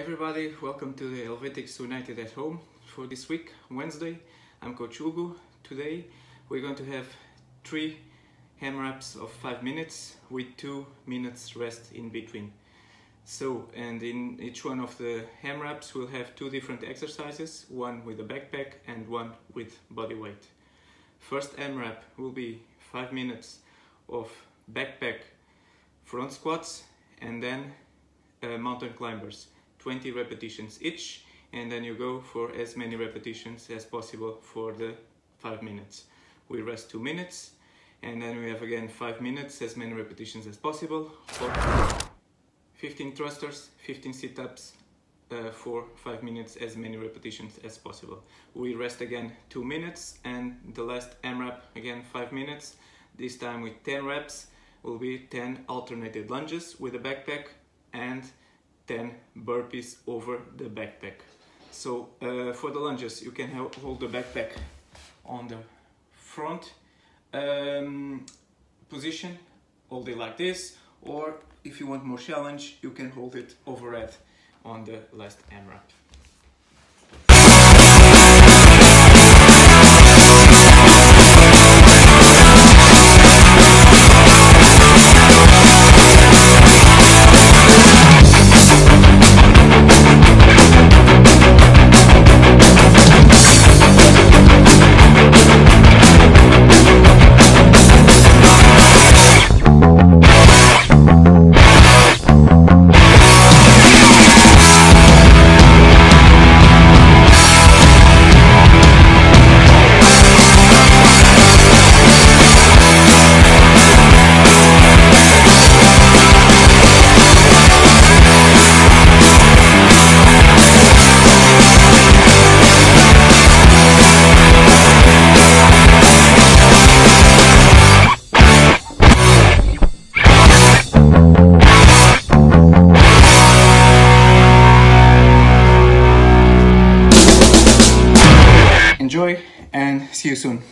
everybody, welcome to the HelvetiX United at Home for this week, Wednesday. I'm Coach Hugo. Today we're going to have three AMRAPs of five minutes with two minutes rest in between. So, and in each one of the AMRAPs we'll have two different exercises, one with a backpack and one with body weight. First AMRAP will be five minutes of backpack front squats and then uh, mountain climbers 20 repetitions each and then you go for as many repetitions as possible for the 5 minutes. We rest 2 minutes and then we have again 5 minutes as many repetitions as possible for 15 thrusters, 15 sit-ups uh, for 5 minutes as many repetitions as possible. We rest again 2 minutes and the last AMRAP again 5 minutes, this time with 10 reps will be 10 alternated lunges with a backpack and 10 burpees over the backpack. So uh, for the lunges, you can hold the backpack on the front um, position, hold it like this, or if you want more challenge, you can hold it overhead on the last AMRAP. Enjoy and see you soon.